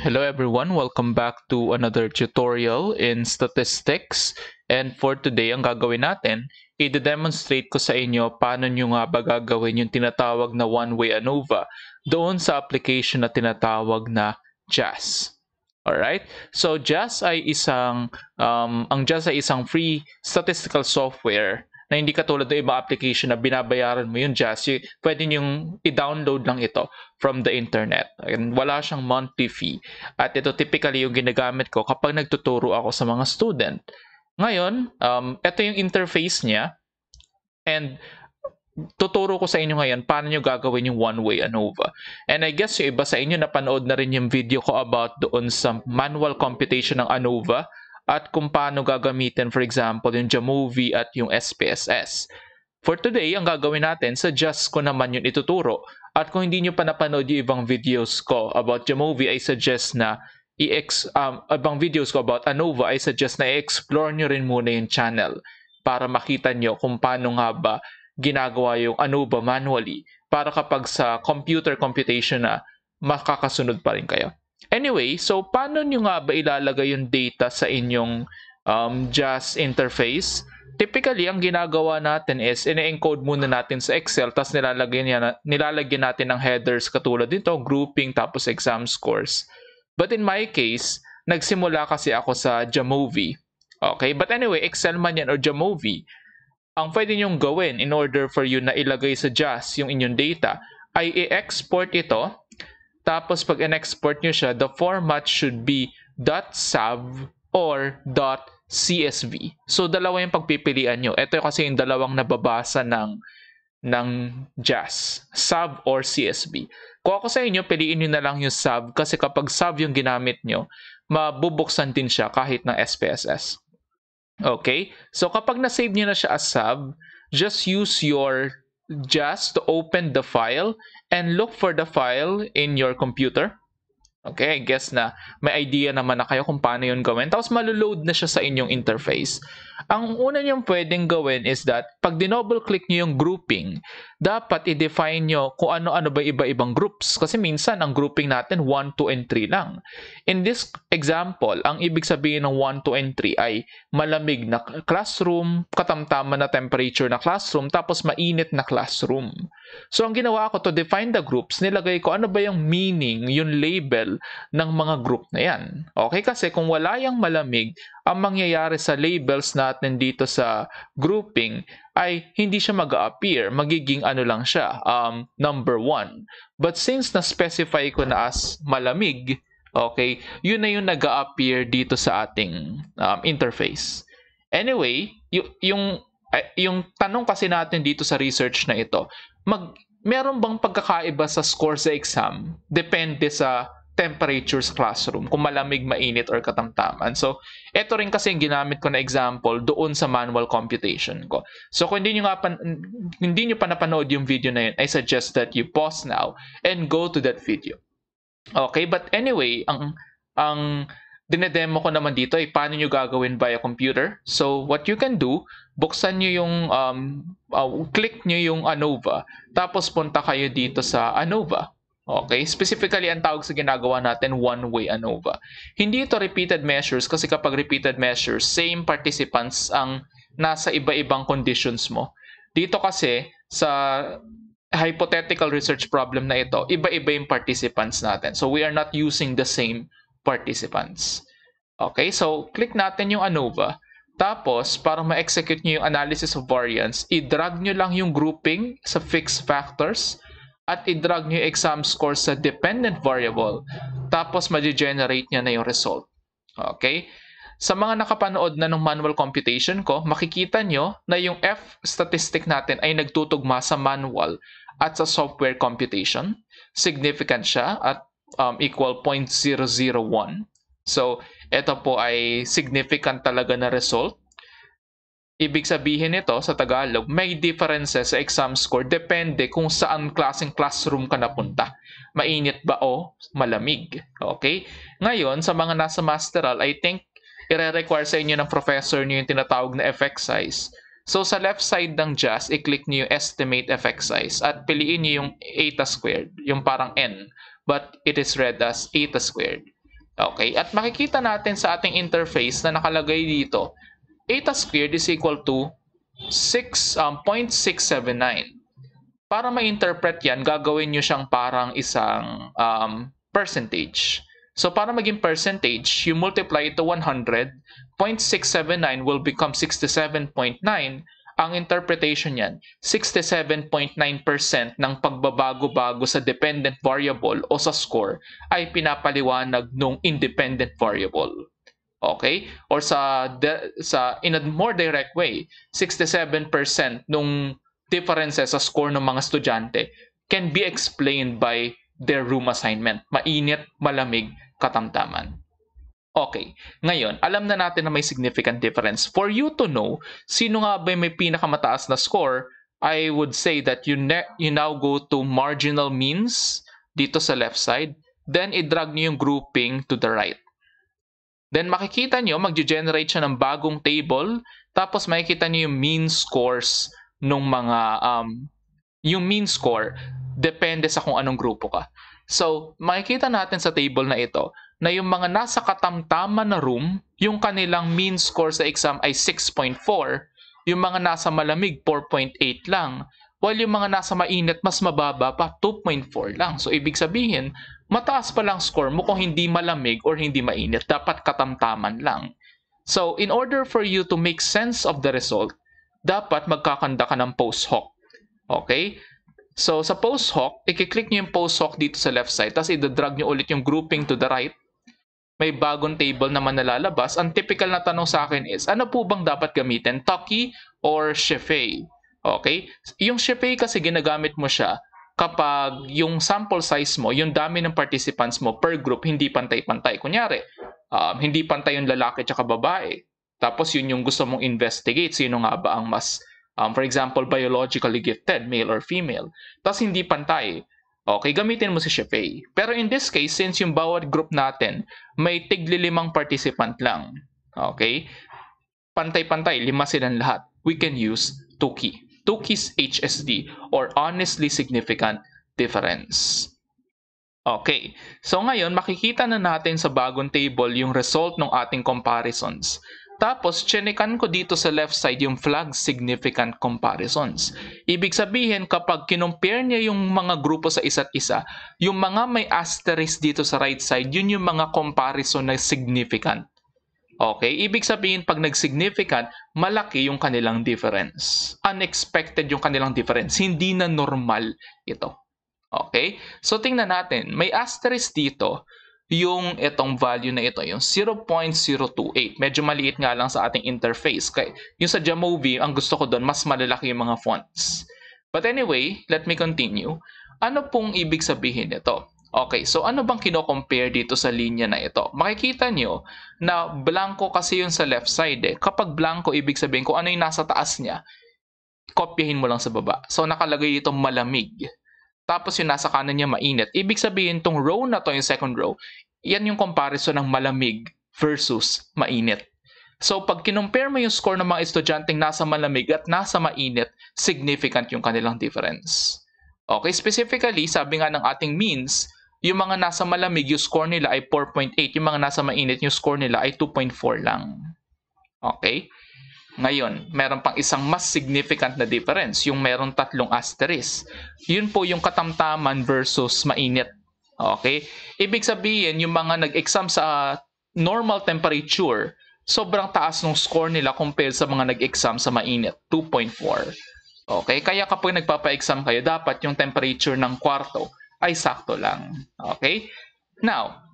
Hello everyone, welcome back to another tutorial in statistics. And for today, ang gagawin natin, i-demonstrate ko sa inyo paano nyo nga ba gagawin yung tinatawag na one-way ANOVA doon sa application na tinatawag na JAS. Alright? So JAS ay isang, um, ang JAS ay isang free statistical software na hindi katulad ng iba application na binabayaran mo yung JAS, pwede nyo i-download lang ito from the internet. And wala siyang monthly fee. At ito typically yung ginagamit ko kapag nagtuturo ako sa mga student. Ngayon, um, ito yung interface niya. And tuturo ko sa inyo ngayon paano nyo gagawin yung one-way ANOVA. And I guess yung iba sa inyo napanood na rin yung video ko about doon sa manual computation ng ANOVA at kung paano gagamitin, for example, yung Jamovie at yung SPSS. For today, ang gagawin natin, suggest ko naman yung ituturo. At kung hindi nyo pa napanood yung ibang videos ko about Jamovie, I suggest na i-ex, um, ibang videos ko about ANOVA, I suggest na i-explore nyo rin muna yung channel para makita nyo kung paano nga ba ginagawa yung ANOVA manually para kapag sa computer computation na makakasunod pa rin kayo. Anyway, so paano nyo nga ba ilalagay yung data sa inyong um, JAS interface? Typically, ang ginagawa natin is ine-encode muna natin sa Excel tapos nilalagyan, yan, nilalagyan natin ng headers katulad dito, grouping tapos exam scores. But in my case, nagsimula kasi ako sa Jamovie. Okay? But anyway, Excel man yan or Jamovie, ang pwede nyong gawin in order for you na ilagay sa JAS yung inyong data ay i-export ito tapos pag in-export nyo siya, the format should be .sav or .csv. So dalawa yung pagpipilian nyo. Ito kasi yung dalawang nababasa ng ng JAS, SAV or CSV. Kung ako sa inyo, piliin nyo na lang yung SAV kasi kapag SAV yung ginamit nyo, mabubuksan din siya kahit ng SPSS. Okay? So kapag na-save nyo na siya as SAV, just use your JAS to open the file and look for the file in your computer. Okay, guess na may idea naman na kayo kung paano yun gawin. Tapos maloload na siya sa inyong interface. Ang una niyong pwedeng gawin is that pag dinouble click niyo yung grouping, dapat i-define niyo kung ano-ano ba iba-ibang groups. Kasi minsan ang grouping natin 1, 2, and 3 lang. In this example, ang ibig sabihin ng 1, 2, and 3 ay malamig na classroom, katamtaman na temperature na classroom, tapos mainit na classroom. So ang ginawa ko to define the groups, nilagay ko ano ba yung meaning, yung label ng mga group na yan. Okay, kasi kung wala yung malamig, ang mangyayari sa labels natin dito sa grouping ay hindi siya mag-appear. Magiging ano lang siya, um, number one. But since na-specify ko na as malamig, okay, yun na yung nag appear dito sa ating um, interface. Anyway, yung, yung, yung tanong kasi natin dito sa research na ito, mag, meron bang pagkakaiba sa score sa exam? Depende sa temperature sa classroom, kung malamig, mainit, or katamtaman. So, ito rin kasi yung ginamit ko na example doon sa manual computation ko. So, kung hindi nyo, nga pan, hindi nyo pa napanood yung video na yun, I suggest that you pause now and go to that video. Okay, but anyway, ang, ang dinedemo ko naman dito ay paano nyo gagawin via computer. So, what you can do, buksan nyo yung, um, uh, click nyo yung ANOVA, tapos punta kayo dito sa ANOVA. Okay? Specifically, ang tawag sa ginagawa natin, one-way ANOVA. Hindi ito repeated measures kasi kapag repeated measures, same participants ang nasa iba-ibang conditions mo. Dito kasi, sa hypothetical research problem na ito, iba-iba yung participants natin. So, we are not using the same participants. Okay? So, click natin yung ANOVA. Tapos, para ma-execute nyo yung analysis of variance, i-drag nyo lang yung grouping sa fixed factors at i-drag nyo exam score sa dependent variable, tapos ma-generate niya na yung result. Okay? Sa mga nakapanood na ng manual computation ko, makikita nyo na yung F statistic natin ay nagtutugma sa manual at sa software computation. Significant siya at um, equal 0.001. So, ito po ay significant talaga na result Ibig sabihin nito sa Tagalog, may differences sa exam score depende kung saan klaseng classroom ka napunta. Mainit ba o malamig? Okay? Ngayon, sa mga nasa masteral, I think ire-require sa inyo ng professor niyo yung tinatawag na effect size. So, sa left side ng JAS, i-click niyo estimate effect size at piliin niyo yung eta squared, yung parang n, but it is read as eta squared. Okay, at makikita natin sa ating interface na nakalagay dito, eta squared is equal to 6, um, 0.679. Para ma-interpret yan, gagawin nyo siyang parang isang um, percentage. So para maging percentage, you multiply it to 100, 0.679 will become 67.9. Ang interpretation yan, 67.9% ng pagbabago-bago sa dependent variable o sa score ay pinapaliwanag ng independent variable. Okay? Or sa de, sa in a more direct way, 67% nung differences sa score ng mga estudyante can be explained by their room assignment. Mainit, malamig, katamtaman. Okay, ngayon, alam na natin na may significant difference. For you to know, sino nga ba may pinakamataas na score, I would say that you, you now go to marginal means dito sa left side, then i-drag nyo yung grouping to the right. Then makikita nyo, mag-generate siya ng bagong table, tapos makikita nyo yung mean scores ng mga, um, yung mean score, depende sa kung anong grupo ka. So, makikita natin sa table na ito na yung mga nasa katamtaman na room, yung kanilang mean score sa exam ay 6.4, yung mga nasa malamig 4.8 lang, while yung mga nasa mainit mas mababa pa 2.4 lang. So, ibig sabihin, mataas pa lang score mo kung hindi malamig or hindi mainit. Dapat katamtaman lang. So, in order for you to make sense of the result, dapat magkakanda ka ng post-hoc. Okay? So, sa post-hoc, i-click nyo yung post-hoc dito sa left side, tapos i-drag nyo ulit yung grouping to the right. May bagong table naman nalalabas. Ang typical na tanong sa akin is, ano po bang dapat gamitin? Tucky or Shefei? Okay? Yung Shefei kasi ginagamit mo siya kapag yung sample size mo, yung dami ng participants mo per group, hindi pantay-pantay. Kunyari, um, hindi pantay yung lalaki at babae. Tapos yun yung gusto mong investigate. Sino nga ba ang mas, um, for example, biologically gifted, male or female. Tapos hindi pantay. Okay, gamitin mo si Shefei. Pero in this case, since yung bawat group natin, may tiglilimang participant lang. Okay? Pantay-pantay, lima silang lahat. We can use Tuki. Tukey's HSD or honestly significant difference. Okay, so ngayon makikita na natin sa bagong table yung result ng ating comparisons. Tapos, chinekan ko dito sa left side yung flag significant comparisons. Ibig sabihin, kapag kinompare niya yung mga grupo sa isa't isa, yung mga may asterisk dito sa right side, yun yung mga comparison na significant. Okay? Ibig sabihin, pag nag-significant, malaki yung kanilang difference. Unexpected yung kanilang difference. Hindi na normal ito. Okay? So, tingnan natin. May asterisk dito yung itong value na ito, yung 0.028. Medyo maliit nga lang sa ating interface. Kaya, yung sa Jamovi, ang gusto ko doon, mas malalaki yung mga fonts. But anyway, let me continue. Ano pong ibig sabihin nito? Okay, so ano bang kino-compare dito sa linya na ito? Makikita nyo na blanco kasi yung sa left side eh. Kapag blanco, ibig sabihin kung ano yung nasa taas niya, kopyahin mo lang sa baba. So nakalagay dito malamig. Tapos yung nasa kanan niya mainit. Ibig sabihin tong row na to, yung second row, yan yung comparison ng malamig versus mainit. So pag kinompare mo yung score ng mga estudyanteng nasa malamig at nasa mainit, significant yung kanilang difference. Okay, specifically, sabi nga ng ating means, yung mga nasa malamig, yung score nila ay 4.8. Yung mga nasa mainit, yung score nila ay 2.4 lang. Okay? Ngayon, meron pang isang mas significant na difference, yung meron tatlong asterisk. Yun po yung katamtaman versus mainit. Okay? Ibig sabihin, yung mga nag-exam sa normal temperature, sobrang taas ng score nila compared sa mga nag-exam sa mainit, 2.4. Okay? Kaya kapag nagpapa-exam kayo, dapat yung temperature ng kwarto ay sakto lang. Okay? Now,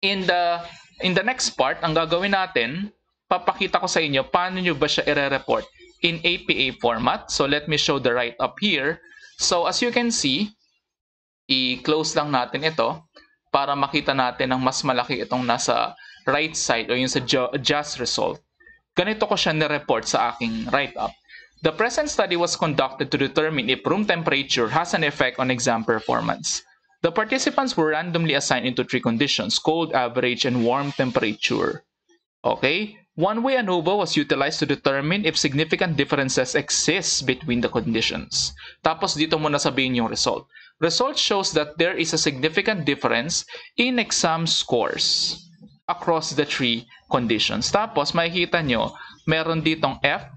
in the in the next part, ang gagawin natin, papakita ko sa inyo paano nyo ba siya ire-report in APA format. So let me show the write-up here. So as you can see, i-close lang natin ito para makita natin ng mas malaki itong nasa right side o yung sa just result. Ganito ko siya ni-report sa aking write-up. The present study was conducted to determine if room temperature has an effect on exam performance. The participants were randomly assigned into three conditions, cold, average, and warm temperature. Okay? One-way ANOVA was utilized to determine if significant differences exist between the conditions. Tapos dito mo na sabihin yung result. Results shows that there is a significant difference in exam scores across the three conditions. Tapos, makikita nyo, meron ditong F,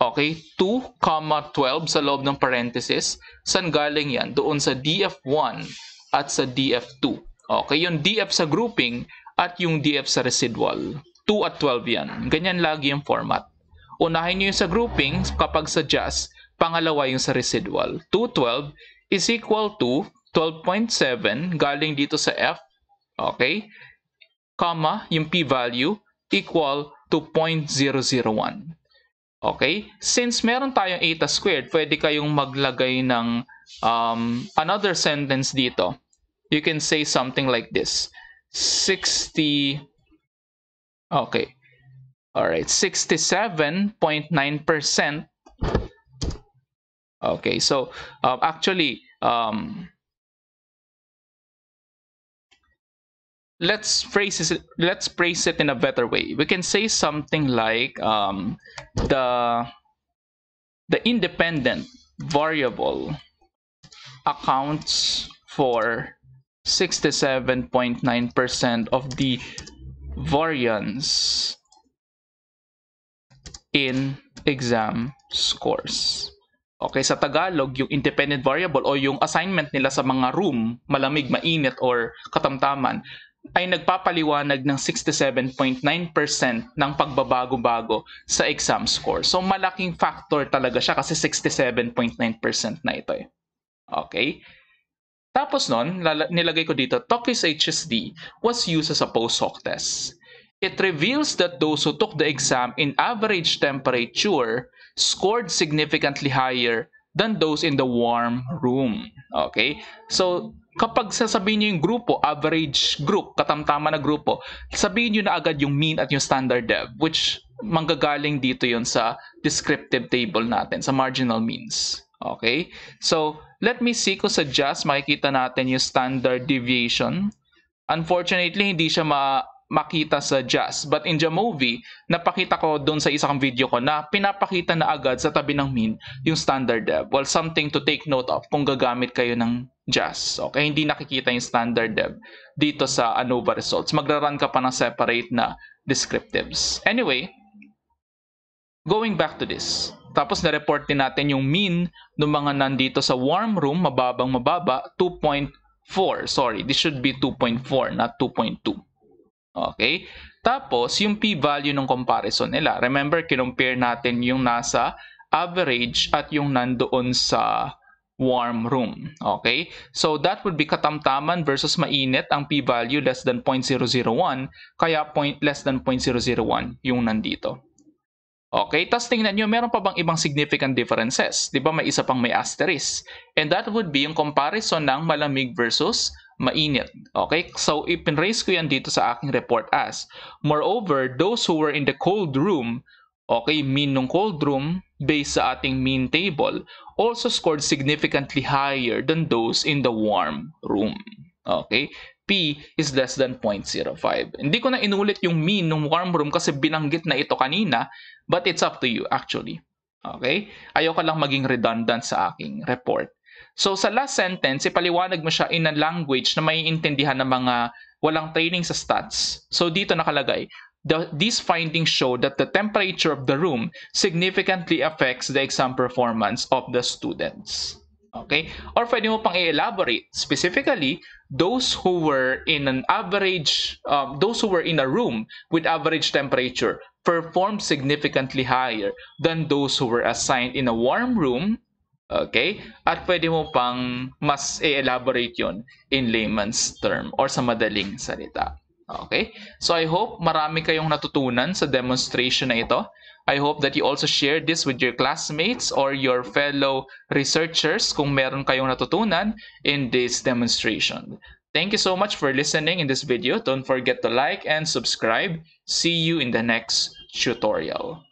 okay, 2, 12 sa loob ng parenthesis. San galing yan? Doon sa DF1 at sa DF2. Okay, yung DF sa grouping at yung DF sa residual. 2 at 12 yan. Ganyan lagi yung format. Unahin nyo yung sa grouping kapag sa JAS, pangalawa yung sa residual. 212 is equal to 12.7 galing dito sa F, okay? Comma, yung p-value equal to 0.001. Okay? Since meron tayong eta squared, pwede kayong maglagay ng um, another sentence dito. You can say something like this. 60 Okay. All right, 67.9% Okay, so uh, actually, um, let's phrase it. Let's phrase it in a better way. We can say something like um, the the independent variable accounts for 67.9% of the variance in exam scores. Okay, sa Tagalog, yung independent variable o yung assignment nila sa mga room, malamig, mainit, or katamtaman, ay nagpapaliwanag ng 67.9% ng pagbabago-bago sa exam score. So, malaking factor talaga siya kasi 67.9% na ito eh. Okay? Tapos nun, nilagay ko dito, TOKIS HSD was used as a post-hoc test. It reveals that those who took the exam in average temperature scored significantly higher than those in the warm room. Okay? So, kapag sasabihin nyo yung grupo, average group, katamtama na grupo, sabihin nyo na agad yung mean at yung standard dev, which manggagaling dito yon sa descriptive table natin, sa marginal means. Okay? So, let me see kung just makikita natin yung standard deviation. Unfortunately, hindi siya ma makita sa Jazz. But in the movie, napakita ko doon sa isang video ko na pinapakita na agad sa tabi ng mean yung standard dev. Well, something to take note of kung gagamit kayo ng Jazz. Okay, hindi nakikita yung standard dev dito sa ANOVA results. Magra-run ka pa ng separate na descriptives. Anyway, going back to this. Tapos na-report din natin yung mean ng mga nandito sa warm room, mababang mababa, 2.4. Sorry, this should be 2.4, not 2.2. Okay? Tapos, yung p-value ng comparison nila. Remember, kinompare natin yung nasa average at yung nandoon sa warm room. Okay? So, that would be katamtaman versus mainit. Ang p-value less than 0.001. Kaya point, less than 0.001 yung nandito. Okay, tapos tingnan nyo, meron pa bang ibang significant differences? Di ba may isa pang may asterisk? And that would be yung comparison ng malamig versus mainit. Okay? So, ipinraise ko yan dito sa aking report as. Moreover, those who were in the cold room, okay, mean ng cold room, based sa ating mean table, also scored significantly higher than those in the warm room. Okay? P is less than 0.05. Hindi ko na inulit yung mean ng warm room kasi binanggit na ito kanina, but it's up to you actually. Okay? Ayoko lang maging redundant sa aking report. So sa last sentence, ipaliwanag mo siya in a language na maiintindihan ng mga walang training sa stats. So dito nakalagay, the, these findings show that the temperature of the room significantly affects the exam performance of the students. Okay? Or pwede mo pang i-elaborate. Specifically, those who were in an average, um, those who were in a room with average temperature performed significantly higher than those who were assigned in a warm room Okay? At pwede mo pang mas i-elaborate yon in layman's term or sa madaling salita. Okay? So I hope marami kayong natutunan sa demonstration na ito. I hope that you also share this with your classmates or your fellow researchers kung meron kayong natutunan in this demonstration. Thank you so much for listening in this video. Don't forget to like and subscribe. See you in the next tutorial.